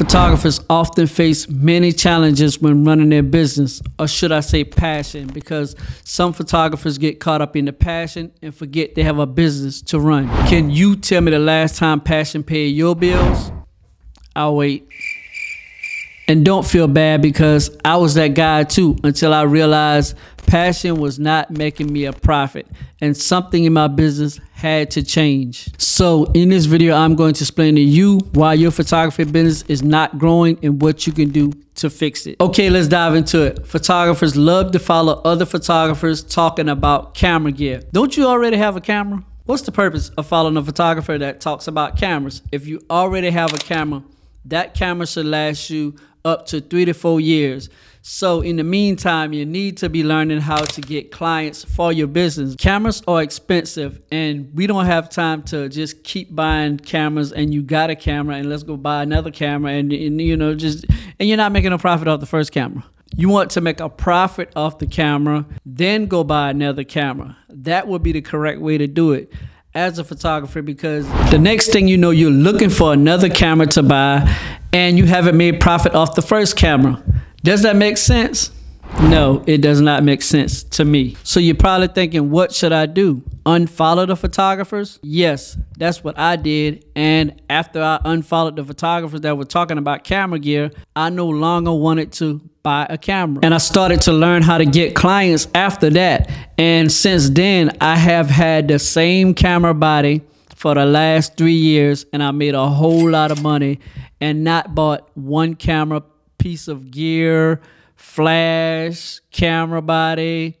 Photographers often face many challenges when running their business, or should I say passion, because some photographers get caught up in the passion and forget they have a business to run. Can you tell me the last time passion paid your bills? I'll wait. And don't feel bad because I was that guy too until I realized passion was not making me a profit and something in my business had to change. So in this video, I'm going to explain to you why your photography business is not growing and what you can do to fix it. Okay, let's dive into it. Photographers love to follow other photographers talking about camera gear. Don't you already have a camera? What's the purpose of following a photographer that talks about cameras? If you already have a camera, that camera should last you up to three to four years. So in the meantime, you need to be learning how to get clients for your business. Cameras are expensive and we don't have time to just keep buying cameras and you got a camera and let's go buy another camera and, and you know just and you're not making a profit off the first camera. You want to make a profit off the camera, then go buy another camera. That would be the correct way to do it as a photographer because the next thing you know, you're looking for another camera to buy and you haven't made profit off the first camera. Does that make sense? No, it does not make sense to me. So you're probably thinking, what should I do? Unfollow the photographers? Yes, that's what I did. And after I unfollowed the photographers that were talking about camera gear, I no longer wanted to buy a camera. And I started to learn how to get clients after that. And since then, I have had the same camera body for the last three years and I made a whole lot of money and not bought one camera piece of gear, flash, camera body,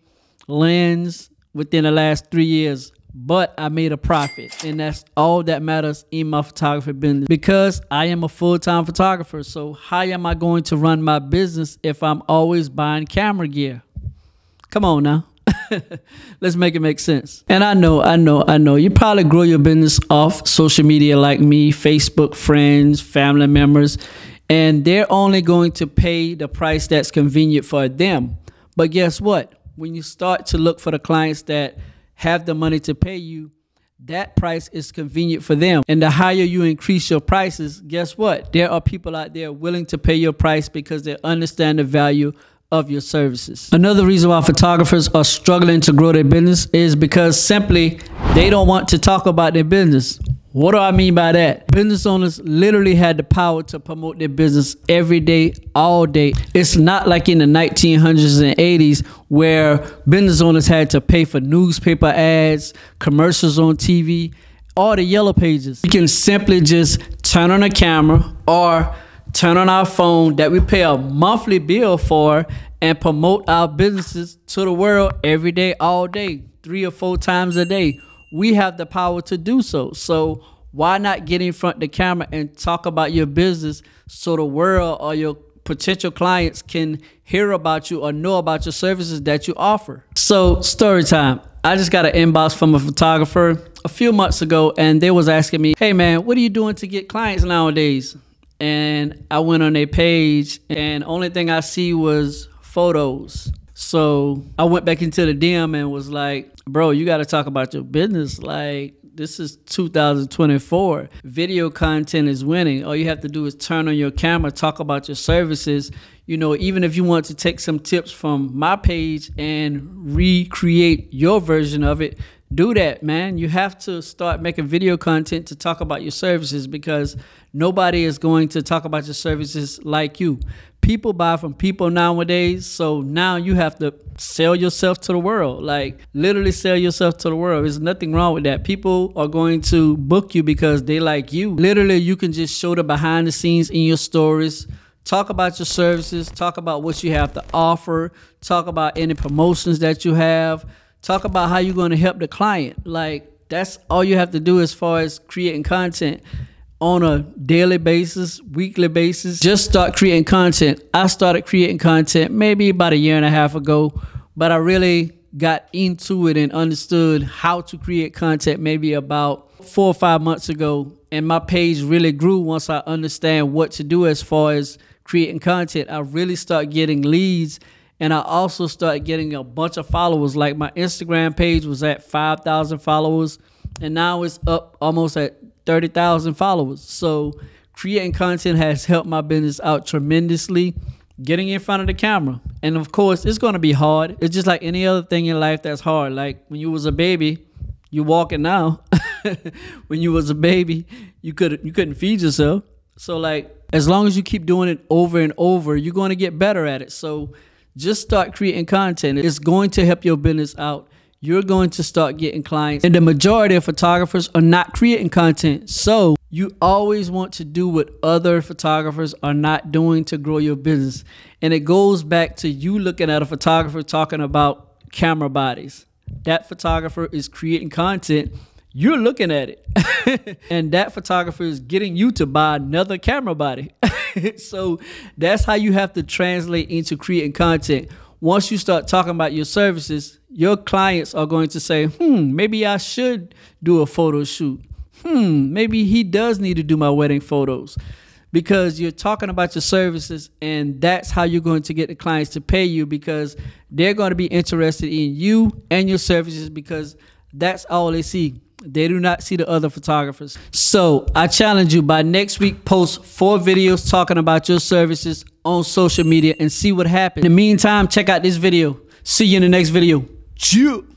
lens within the last three years. But I made a profit, and that's all that matters in my photography business because I am a full time photographer. So, how am I going to run my business if I'm always buying camera gear? Come on now. Let's make it make sense. And I know, I know, I know. You probably grow your business off social media like me, Facebook friends, family members and they're only going to pay the price that's convenient for them. But guess what? When you start to look for the clients that have the money to pay you, that price is convenient for them. And the higher you increase your prices, guess what? There are people out there willing to pay your price because they understand the value of your services. Another reason why photographers are struggling to grow their business is because simply they don't want to talk about their business. What do I mean by that? Business owners literally had the power to promote their business every day, all day. It's not like in the 1900s and 80s where business owners had to pay for newspaper ads, commercials on TV, all the yellow pages. You can simply just turn on a camera or turn on our phone that we pay a monthly bill for and promote our businesses to the world every day, all day, three or four times a day we have the power to do so. So why not get in front of the camera and talk about your business so the world or your potential clients can hear about you or know about your services that you offer. So story time. I just got an inbox from a photographer a few months ago and they was asking me, "Hey man, what are you doing to get clients nowadays?" And I went on their page and only thing I see was photos. So I went back into the DM and was like, bro, you got to talk about your business. Like, this is 2024. Video content is winning. All you have to do is turn on your camera, talk about your services. You know, even if you want to take some tips from my page and recreate your version of it, do that, man. You have to start making video content to talk about your services because nobody is going to talk about your services like you people buy from people nowadays. So now you have to sell yourself to the world. Like literally sell yourself to the world. There's nothing wrong with that. People are going to book you because they like you. Literally, you can just show the behind the scenes in your stories. Talk about your services, talk about what you have to offer, talk about any promotions that you have, talk about how you're going to help the client. Like that's all you have to do as far as creating content on a daily basis, weekly basis. Just start creating content. I started creating content maybe about a year and a half ago, but I really got into it and understood how to create content maybe about four or five months ago. And my page really grew once I understand what to do as far as creating content. I really start getting leads and I also started getting a bunch of followers. Like my Instagram page was at 5,000 followers and now it's up almost at 30,000 followers. So creating content has helped my business out tremendously. Getting in front of the camera. And of course, it's going to be hard. It's just like any other thing in life that's hard. Like when you was a baby, you walking now. when you was a baby, you could you couldn't feed yourself. So like as long as you keep doing it over and over, you're going to get better at it. So just start creating content. It's going to help your business out you're going to start getting clients. And the majority of photographers are not creating content. So you always want to do what other photographers are not doing to grow your business. And it goes back to you looking at a photographer talking about camera bodies. That photographer is creating content. You're looking at it. and that photographer is getting you to buy another camera body. so that's how you have to translate into creating content once you start talking about your services, your clients are going to say, hmm, maybe I should do a photo shoot. Hmm, maybe he does need to do my wedding photos because you're talking about your services and that's how you're going to get the clients to pay you because they're going to be interested in you and your services because that's all they see. They do not see the other photographers. So I challenge you by next week, post four videos talking about your services on social media and see what happens. In the meantime, check out this video. See you in the next video. Cheers.